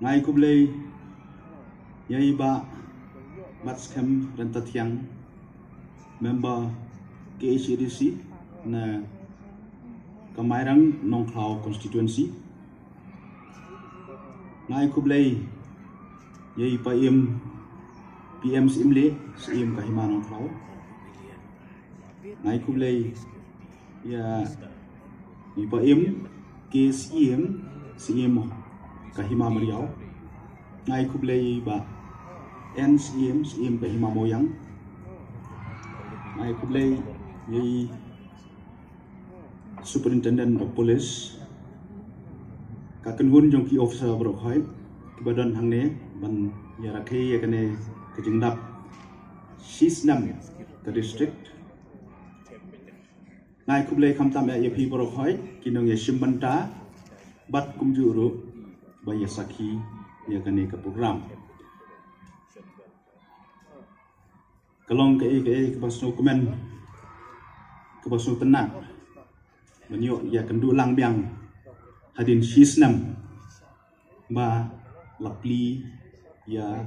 ngai kublei yai ba matskem rentatiang member KHDC na Kamairang Nongklau constituency. Ngai kublei yai pa im PM simle sim kahima Nongklau ngai kublei ya ipa im ke sim sim kahima Mariau ngai kublei ba en sim sim kahima Moyang ngai kublei yai Superintendent of Police. Kakan hun jong ki officer bro khoi badan hang ne ban ya rakhe ya kane ke jingdap sis nam ke district. Ngai kublei kham tam ya pi bro khoi kinong ya shimbanta bat kum juru ya sakhi ya kane ke program. Kalong ke ke ke basno komen ke basno tenang menyo ya kendu lang biang. Hadin shisnam ba lapli ya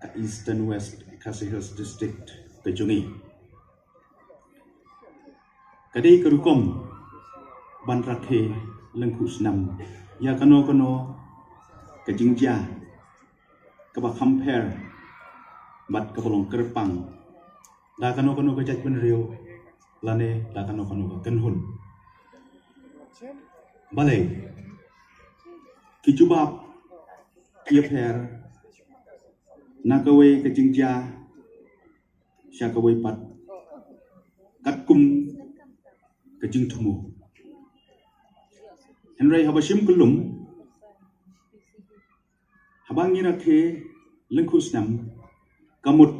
ka eastern west Khasi Hills district kejungi kadai kerukom ban rakhe lengku snam ya kano kano cái chính gia các bạn compare mặt các bạn lòng cơ bằng. Là cái nó cái nó bên riêu là nè là cái nó cái nó cái cân hồn bà lệ khi chú bạc kia pair nakaway cái chính gia shakaway pat cắt cung cái chính thu mù Henry Habashim Kulum habang ngira ke lengkus nam kamut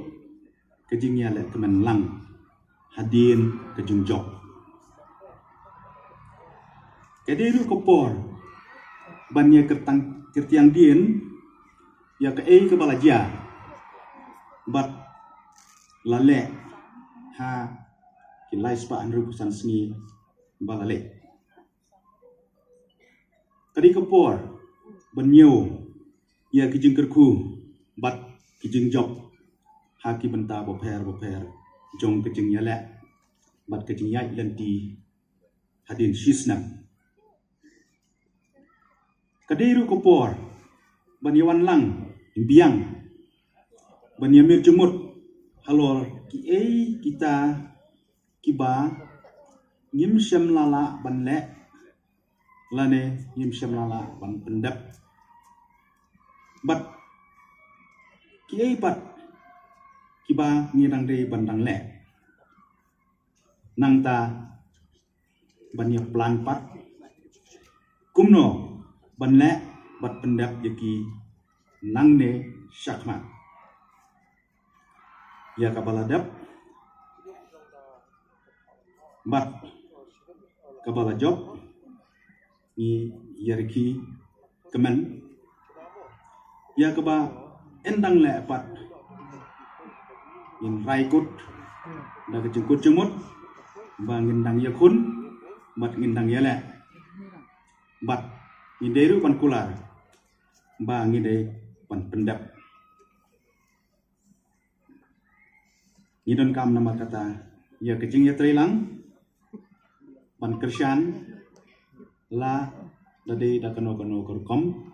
kejingnya le kemen lang hadin kejung jok Kadiru kopor bannya kertang kertiang dien ya ke e ke balaja bat lale ha kilai spa anru kusan sengi balale kadi kopor banyo ya kijing kerku bat kijing jok. Ha ki benta boper boper jong kijing yale bat kijing yai lenti hadin shisnam Kadiru kopor banyawan lang biang. Banyamir jemut halor ki e kita kiba ngim syam lala ban le lane ngim syam lala ban pendap bat ki e pat kiba ngirang de bandang le nang ta banya plan pat kumno ban le bat pendap yaki nang ne syakma ya kabaladap bat kabala job ni yarki kemen kaba endang le pat. In raikut da kejengkut jemut. Bangin dang yakun bat ngindang yale bat ngideru pan kular ba ngidei pan pendap. Ngidon kam nama kata ya kecing ya trilang pan kersyan la dade da kano kano korkom